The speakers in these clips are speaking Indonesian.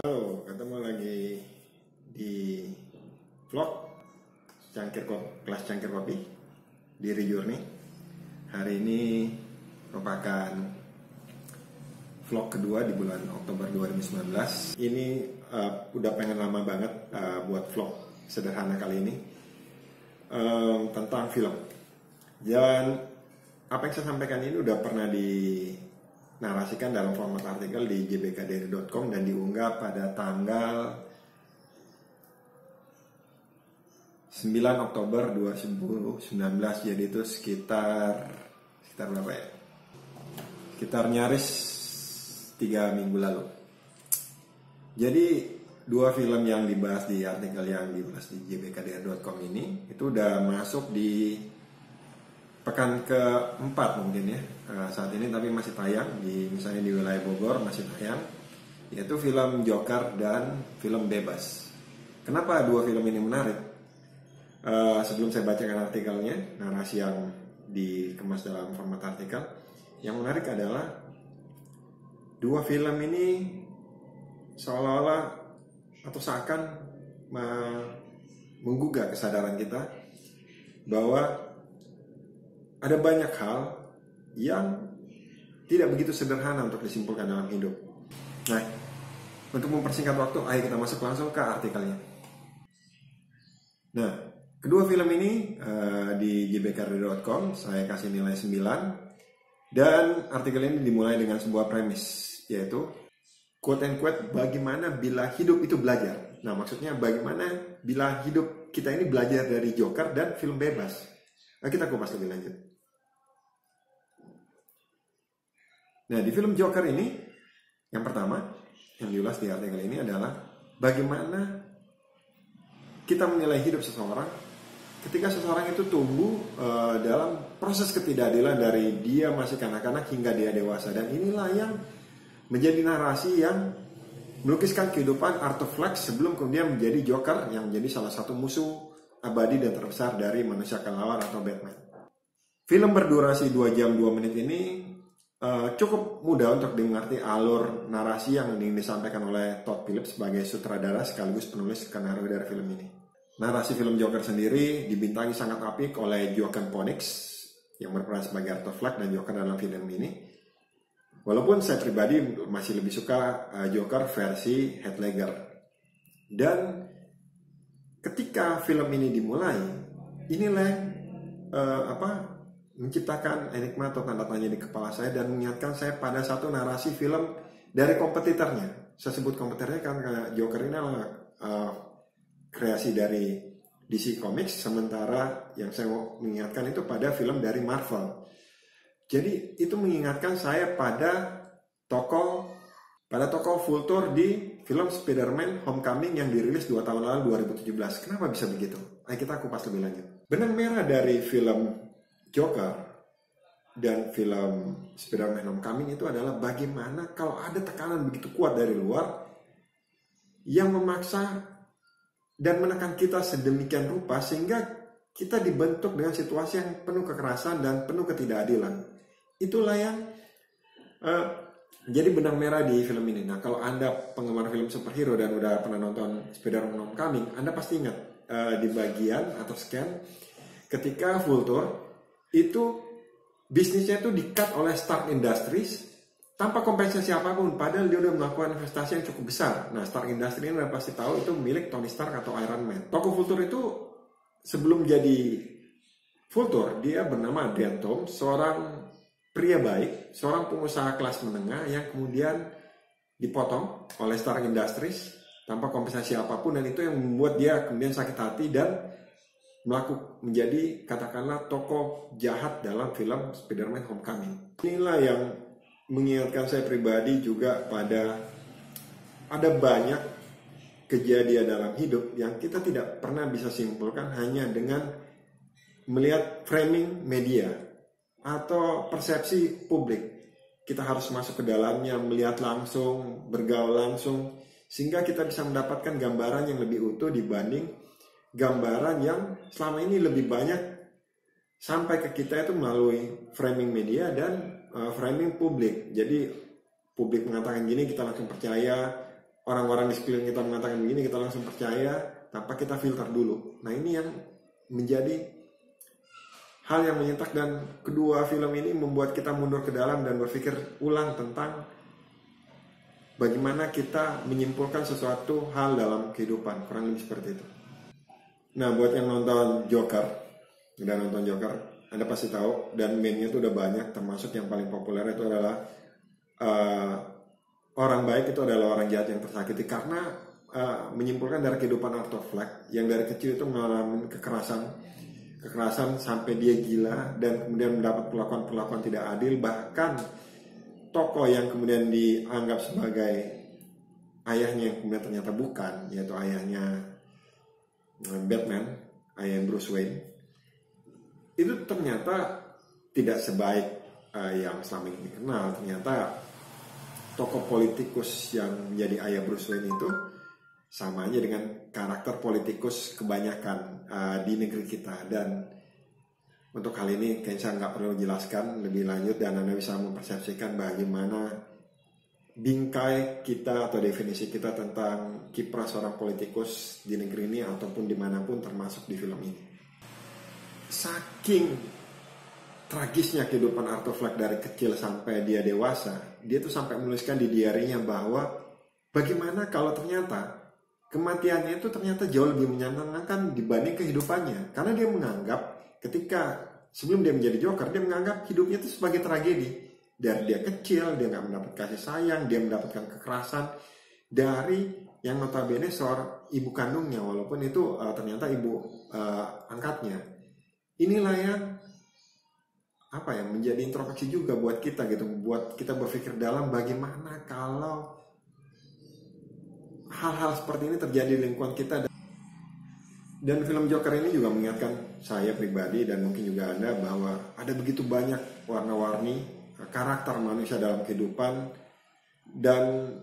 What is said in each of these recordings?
Halo, ketemu lagi di vlog cangkir kopi, kelas cangkir kopi di Rijurni. Hari ini merupakan vlog kedua di bulan Oktober 2019. Ini uh, udah pengen lama banget uh, buat vlog sederhana kali ini um, tentang film. Dan apa yang saya sampaikan ini udah pernah dinarasikan dalam format artikel di jbkdri.com dan diunggah pada tanggal 9 Oktober 2019 jadi itu sekitar sekitar berapa ya? Sekitar nyaris tiga minggu lalu. Jadi dua film yang dibahas di artikel yang dibahas di jbkdr.com ini itu udah masuk di pekan keempat mungkin ya uh, saat ini tapi masih tayang di misalnya di wilayah Bogor masih tayang yaitu film Joker dan film Bebas. Kenapa dua film ini menarik? Uh, sebelum saya bacakan artikelnya, narasi yang dikemas dalam format artikel, yang menarik adalah dua film ini seolah-olah atau seakan menggugah kesadaran kita bahwa ada banyak hal yang tidak begitu sederhana untuk disimpulkan dalam hidup. Nah, untuk mempersingkat waktu, ayo kita masuk langsung ke artikelnya. Nah, kedua film ini uh, di jbkrd.com saya kasih nilai 9 dan artikel ini dimulai dengan sebuah premis yaitu quote and quote bagaimana bila hidup itu belajar. Nah, maksudnya bagaimana bila hidup kita ini belajar dari Joker dan film bebas. Nah, kita kupas lebih lanjut. Nah, di film Joker ini, yang pertama, yang diulas di artikel ini adalah bagaimana kita menilai hidup seseorang ketika seseorang itu tumbuh uh, dalam proses ketidakadilan dari dia masih kanak-kanak hingga dia dewasa. Dan inilah yang menjadi narasi yang melukiskan kehidupan Arthur Fleck sebelum kemudian menjadi Joker yang menjadi salah satu musuh abadi dan terbesar dari manusia kelawar atau Batman. Film berdurasi 2 jam 2 menit ini uh, cukup mudah untuk dimengerti alur narasi yang ingin disampaikan oleh Todd Phillips sebagai sutradara sekaligus penulis skenario dari film ini. Narasi film Joker sendiri dibintangi sangat apik oleh Joaquin Phoenix yang berperan sebagai Arthur Fleck dan Joker dalam film ini. Walaupun saya pribadi masih lebih suka uh, Joker versi Heath Ledger. Dan ketika film ini dimulai, inilah uh, apa menciptakan enigma atau tanda tanya di kepala saya dan mengingatkan saya pada satu narasi film dari kompetitornya. Saya sebut kompetitornya kan kayak Joker ini adalah uh, kreasi dari DC Comics, sementara yang saya mengingatkan itu pada film dari Marvel. Jadi itu mengingatkan saya pada tokoh pada tokoh Vulture di film Spider-Man Homecoming yang dirilis dua tahun lalu 2017. Kenapa bisa begitu? Ayo kita kupas lebih lanjut. Benang merah dari film Joker dan film Spider-Man Homecoming itu adalah bagaimana kalau ada tekanan begitu kuat dari luar yang memaksa dan menekan kita sedemikian rupa sehingga kita dibentuk dengan situasi yang penuh kekerasan dan penuh ketidakadilan. Itulah yang uh, jadi benang merah di film ini. Nah, kalau Anda penggemar film superhero dan udah pernah nonton Spider-Man Homecoming, Anda pasti ingat uh, di bagian atau scan ketika Vulture itu bisnisnya itu dikat oleh Stark Industries tanpa kompensasi apa pun. Padahal dia udah melakukan investasi yang cukup besar. Nah Stark Industries ini udah pasti tahu itu milik Tony Stark atau Iron Man. Toko Vulture itu sebelum jadi Vulture dia bernama Dan Tom seorang pria baik seorang pengusaha kelas menengah yang kemudian dipotong oleh Stark Industries tanpa kompensasi apa pun dan itu yang membuat dia kemudian sakit hati dan melakukan menjadi katakanlah tokoh jahat dalam film Spider-Man Homecoming. Inilah yang mengingatkan saya pribadi juga pada ada banyak kejadian dalam hidup yang kita tidak pernah bisa simpulkan hanya dengan melihat framing media atau persepsi publik. Kita harus masuk ke dalamnya, melihat langsung, bergaul langsung, sehingga kita bisa mendapatkan gambaran yang lebih utuh dibanding gambaran yang selama ini lebih banyak sampai ke kita itu melalui framing media dan uh, framing publik. Jadi publik mengatakan gini kita langsung percaya orang-orang di sekeliling kita mengatakan begini kita langsung percaya tanpa kita filter dulu. Nah ini yang menjadi hal yang menyentak dan kedua film ini membuat kita mundur ke dalam dan berpikir ulang tentang bagaimana kita menyimpulkan sesuatu hal dalam kehidupan kurang lebih seperti itu. Nah buat yang nonton Joker udah nonton Joker anda pasti tahu dan mainnya itu udah banyak termasuk yang paling populer itu adalah uh, orang baik itu adalah orang jahat yang tersakiti karena uh, menyimpulkan dari kehidupan Arthur Fleck yang dari kecil itu mengalami kekerasan kekerasan sampai dia gila dan kemudian mendapat perlakuan-perlakuan tidak adil bahkan tokoh yang kemudian dianggap sebagai ayahnya yang kemudian ternyata bukan yaitu ayahnya eh, Batman ayah Bruce Wayne itu ternyata tidak sebaik uh, yang selama ini dikenal. Ternyata tokoh politikus yang menjadi ayah Bruce Wayne itu sama aja dengan karakter politikus kebanyakan uh, di negeri kita dan untuk hal ini kayaknya saya nggak perlu jelaskan lebih lanjut dan Anda bisa mempersepsikan bagaimana bingkai kita atau definisi kita tentang kiprah seorang politikus di negeri ini ataupun di mana pun termasuk di film ini. Saking tragisnya kehidupan Arthur Fleck dari kecil sampai dia dewasa, dia tuh sampai menuliskan di diarinya bahwa bagaimana kalau ternyata kematiannya itu ternyata jauh lebih menyenangkan dibanding kehidupannya. Karena dia menganggap ketika sebelum dia menjadi Joker, dia menganggap hidupnya itu sebagai tragedi. Dari dia kecil, dia nggak mendapat kasih sayang, dia mendapatkan kekerasan dari yang notabene seorang ibu kandungnya, walaupun itu uh, ternyata ibu uh, angkatnya. Inilah yang apa ya menjadi introspeksi juga buat kita gitu buat kita berpikir dalam bagaimana kalau hal-hal seperti ini terjadi di lingkungan kita. Dan film Joker ini juga mengingatkan saya pribadi dan mungkin juga Anda bahwa ada begitu banyak warna-warni karakter manusia dalam kehidupan. Dan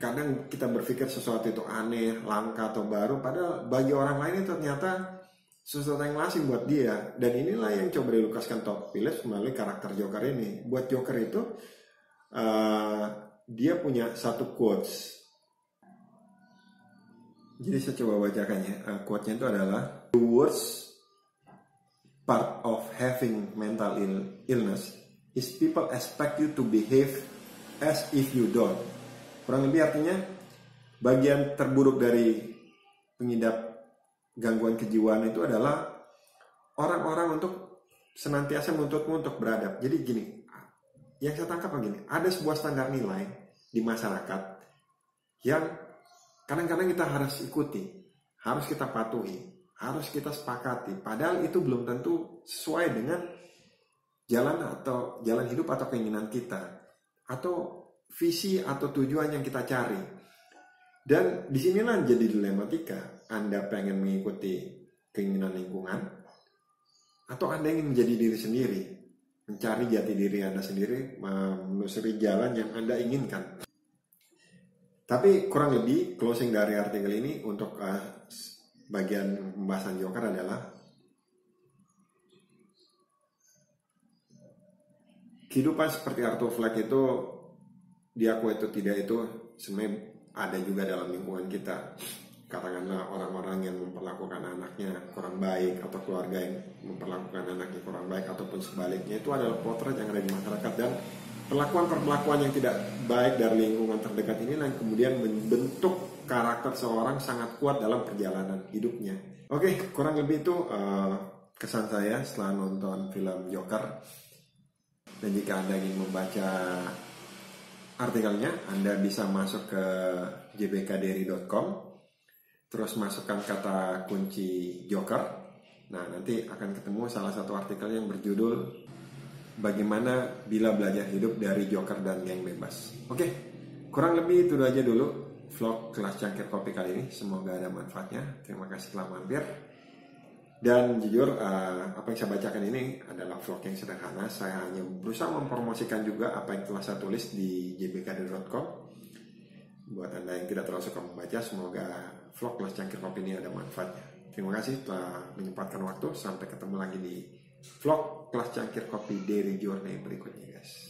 kadang kita berpikir sesuatu itu aneh, langka atau baru padahal bagi orang lain itu ternyata sesuatu yang asing buat dia. Dan inilah yang coba dilukaskan Top Phillips melalui karakter Joker ini. Buat Joker itu uh, dia punya satu quotes jadi saya coba bacakan ya uh, quote-nya itu adalah the worst part of having mental Ill illness is people expect you to behave as if you don't kurang lebih artinya bagian terburuk dari pengidap gangguan kejiwaan itu adalah orang-orang untuk senantiasa menuntutmu untuk beradab. Jadi gini, yang saya tangkap begini, ada sebuah standar nilai di masyarakat yang kadang-kadang kita harus ikuti, harus kita patuhi, harus kita sepakati. Padahal itu belum tentu sesuai dengan jalan atau jalan hidup atau keinginan kita atau visi atau tujuan yang kita cari. Dan di sinilah jadi dilematika anda pengen mengikuti keinginan lingkungan atau Anda ingin menjadi diri sendiri, mencari jati diri Anda sendiri, menelusuri jalan yang Anda inginkan. Tapi kurang lebih closing dari artikel ini untuk uh, bagian pembahasan Joker adalah kehidupan seperti Arthur Fleck itu diakui itu tidak itu sebenarnya ada juga dalam lingkungan kita. Katakanlah orang-orang yang memperlakukan anaknya kurang baik atau keluarga yang memperlakukan anaknya kurang baik ataupun sebaliknya itu adalah potret yang ada di masyarakat dan perlakuan-perlakuan yang tidak baik dari lingkungan terdekat ini yang kemudian membentuk karakter seorang sangat kuat dalam perjalanan hidupnya. Oke, kurang lebih itu uh, kesan saya setelah nonton film Joker. Dan jika Anda ingin membaca artikelnya, Anda bisa masuk ke jbkderi.com terus masukkan kata kunci Joker. Nah, nanti akan ketemu salah satu artikel yang berjudul Bagaimana Bila Belajar Hidup dari Joker dan Geng Bebas. Oke, kurang lebih itu aja dulu vlog kelas cangkir kopi kali ini. Semoga ada manfaatnya. Terima kasih telah mampir. Dan jujur, uh, apa yang saya bacakan ini adalah vlog yang sederhana. Saya hanya berusaha mempromosikan juga apa yang telah saya tulis di jbkd.com. Buat Anda yang tidak terlalu suka membaca, semoga vlog kelas cangkir kopi ini ada manfaatnya. Terima kasih telah menyempatkan waktu. Sampai ketemu lagi di vlog kelas cangkir kopi dari Journey berikutnya guys.